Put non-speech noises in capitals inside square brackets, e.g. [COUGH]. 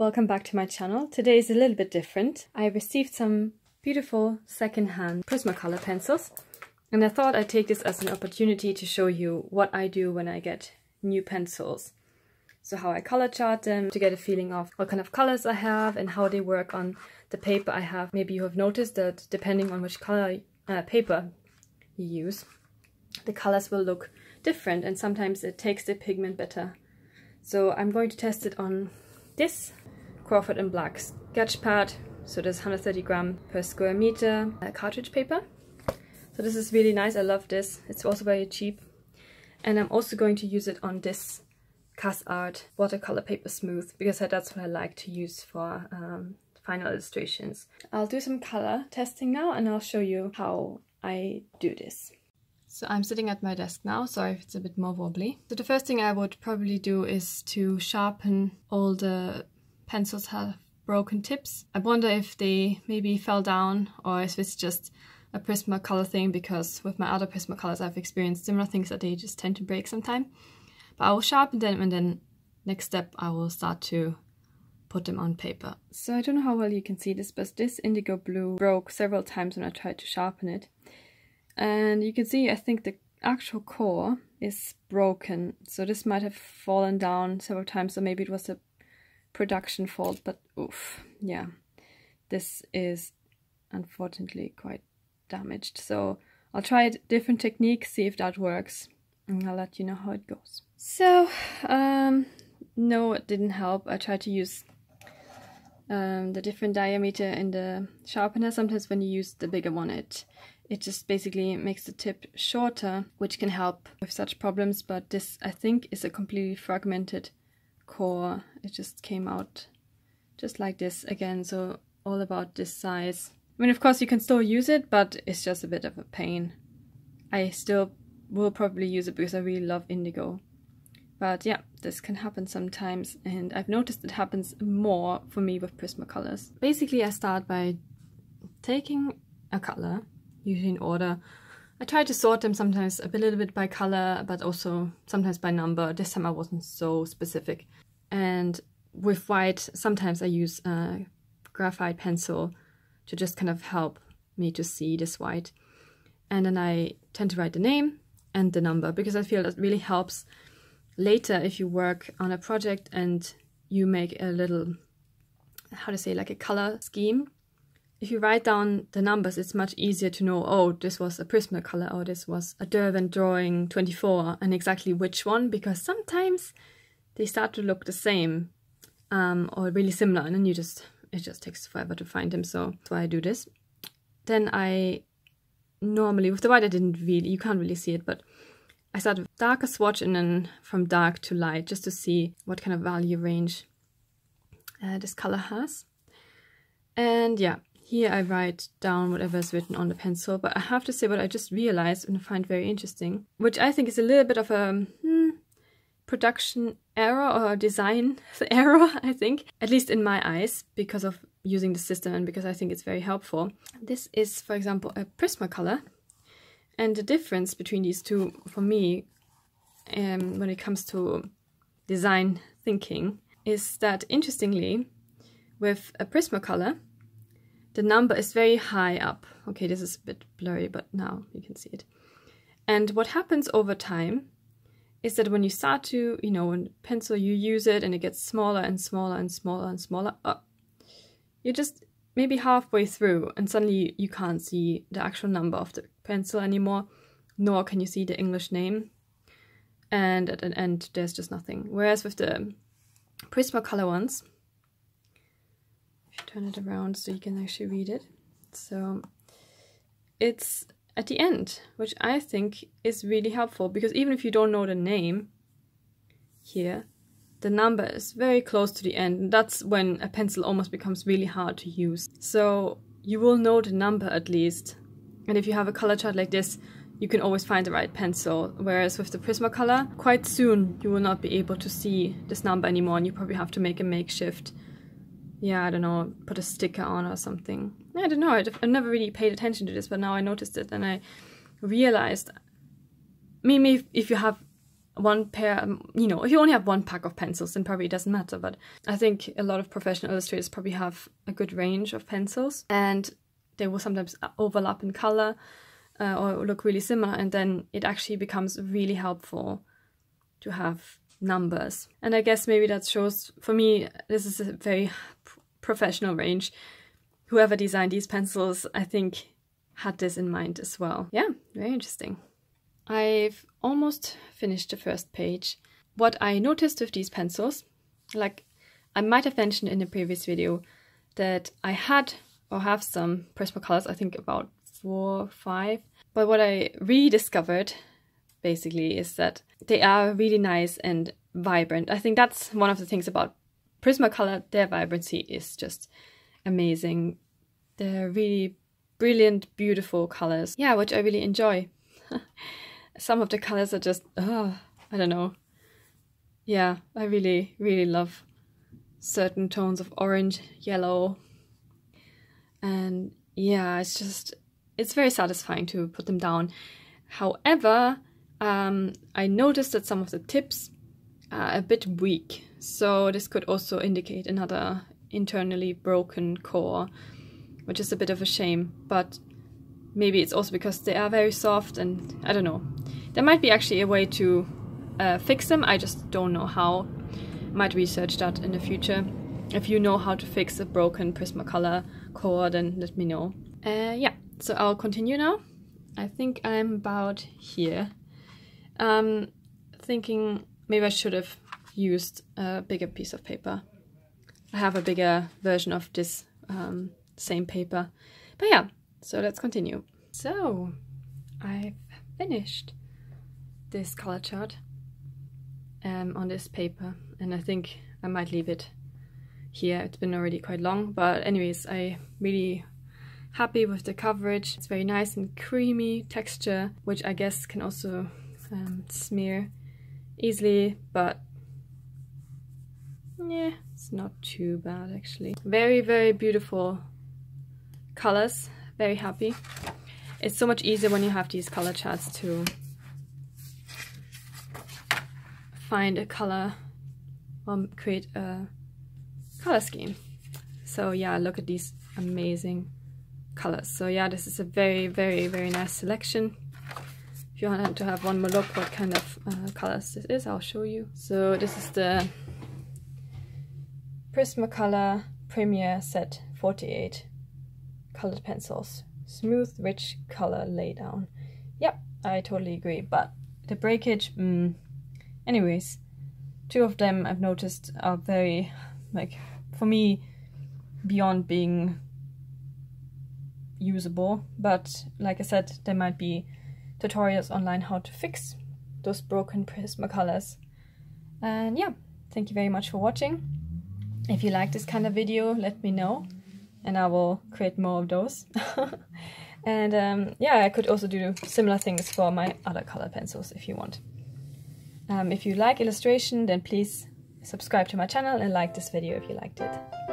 Welcome back to my channel. Today is a little bit different. I received some beautiful secondhand Prismacolor pencils and I thought I'd take this as an opportunity to show you what I do when I get new pencils. So how I color chart them to get a feeling of what kind of colors I have and how they work on the paper I have. Maybe you have noticed that depending on which color uh, paper you use, the colors will look different and sometimes it takes the pigment better. So I'm going to test it on this Crawford and Black sketch pad. So this 130 gram per square meter uh, cartridge paper. So this is really nice. I love this. It's also very cheap. And I'm also going to use it on this Art watercolor paper smooth because that's what I like to use for um, final illustrations. I'll do some color testing now and I'll show you how I do this. So I'm sitting at my desk now, sorry if it's a bit more wobbly. So the first thing I would probably do is to sharpen all the pencils have broken tips. I wonder if they maybe fell down or if it's just a Prismacolor thing because with my other Prismacolors I've experienced similar things that they just tend to break sometime. But I will sharpen them and then next step I will start to put them on paper. So I don't know how well you can see this, but this indigo blue broke several times when I tried to sharpen it. And you can see, I think the actual core is broken. So this might have fallen down several times, so maybe it was a production fault, but oof, yeah. This is unfortunately quite damaged. So I'll try a different technique, see if that works, and I'll let you know how it goes. So, um, no, it didn't help. I tried to use um, the different diameter in the sharpener. Sometimes when you use the bigger one, it it just basically makes the tip shorter, which can help with such problems. But this, I think, is a completely fragmented core. It just came out just like this again. So all about this size. I mean, of course, you can still use it, but it's just a bit of a pain. I still will probably use it because I really love indigo. But yeah, this can happen sometimes, and I've noticed it happens more for me with Prismacolors. Basically, I start by taking a color, usually in order. I try to sort them sometimes a little bit by color, but also sometimes by number. This time I wasn't so specific. And with white, sometimes I use a graphite pencil to just kind of help me to see this white. And then I tend to write the name and the number because I feel that really helps later if you work on a project and you make a little how to say like a color scheme if you write down the numbers it's much easier to know oh this was a prismacolor or this was a derwent drawing 24 and exactly which one because sometimes they start to look the same um, or really similar and then you just it just takes forever to find them so that's why I do this then I normally with the white I didn't really you can't really see it but I start with darker swatch and then from dark to light just to see what kind of value range uh, this color has. And yeah, here I write down whatever is written on the pencil, but I have to say what I just realized and find very interesting, which I think is a little bit of a hmm, production error or design [LAUGHS] error, I think, at least in my eyes, because of using the system and because I think it's very helpful. This is, for example, a Prismacolor and the difference between these two, for me, um, when it comes to design thinking, is that interestingly, with a Prismacolor, the number is very high up. Okay, this is a bit blurry, but now you can see it. And what happens over time is that when you start to, you know, when pencil, you use it and it gets smaller and smaller and smaller and smaller, uh, oh, you just maybe halfway through and suddenly you can't see the actual number of the pencil anymore, nor can you see the English name. And at an end, there's just nothing. Whereas with the Prismacolor ones, turn it around so you can actually read it, so it's at the end, which I think is really helpful because even if you don't know the name here, the number is very close to the end. That's when a pencil almost becomes really hard to use. So you will know the number at least and if you have a color chart like this, you can always find the right pencil. Whereas with the Prismacolor, quite soon you will not be able to see this number anymore and you probably have to make a makeshift, yeah, I don't know, put a sticker on or something. I don't know, I never really paid attention to this, but now I noticed it and I realized, maybe if you have one pair, um, you know, if you only have one pack of pencils, then probably it doesn't matter. But I think a lot of professional illustrators probably have a good range of pencils and they will sometimes overlap in color uh, or look really similar. And then it actually becomes really helpful to have numbers. And I guess maybe that shows, for me, this is a very professional range. Whoever designed these pencils, I think, had this in mind as well. Yeah, very interesting. I've almost finished the first page. What I noticed with these pencils, like I might have mentioned in a previous video, that I had or have some Prismacolors, I think about four, five. But what I rediscovered basically is that they are really nice and vibrant. I think that's one of the things about Prismacolor, their vibrancy is just amazing. They're really brilliant, beautiful colors. Yeah, which I really enjoy. [LAUGHS] Some of the colors are just, oh, I don't know. Yeah, I really, really love certain tones of orange, yellow. And yeah, it's just, it's very satisfying to put them down. However, um, I noticed that some of the tips are a bit weak. So this could also indicate another internally broken core, which is a bit of a shame. But maybe it's also because they are very soft and I don't know. There might be actually a way to uh, fix them. I just don't know how. Might research that in the future. If you know how to fix a broken Prismacolor core, then let me know. Uh, yeah, so I'll continue now. I think I'm about here. Um, thinking maybe I should have used a bigger piece of paper. I have a bigger version of this um, same paper. But yeah, so let's continue. So, I've finished this color chart um, on this paper and I think I might leave it here. It's been already quite long, but anyways, I really happy with the coverage. It's very nice and creamy texture, which I guess can also um, smear easily, but yeah, it's not too bad actually. Very, very beautiful colors. Very happy. It's so much easier when you have these color charts to find a color or create a color scheme. So yeah, look at these amazing colors. So yeah, this is a very, very, very nice selection. If you want to have one more look what kind of uh, colors this is, I'll show you. So this is the Prismacolor Premier Set 48 colored pencils. Smooth, rich color laydown. Yep, I totally agree. But the breakage, mm, anyways, two of them I've noticed are very, like, for me, beyond being usable. But like I said, there might be tutorials online how to fix those broken Prismacolors. And yeah, thank you very much for watching. If you like this kind of video, let me know and I will create more of those. [LAUGHS] and um, yeah, I could also do similar things for my other color pencils if you want. Um, if you like illustration, then please subscribe to my channel and like this video if you liked it.